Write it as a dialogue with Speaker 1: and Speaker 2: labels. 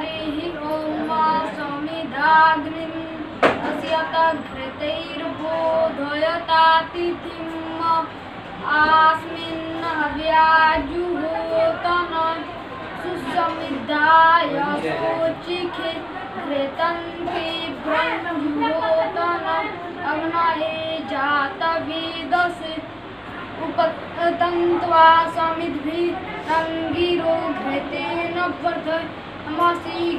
Speaker 1: हरिः ॐ आस्मिन् हव्याजुहोतन शोचिखे घृतन्ति ब्रह्मजुहोतन अग्नये जातवेदसे उपतन्त्वा समिद्भिरङ्गिरो घृतेन घृताचिर्जन्तुहर्जत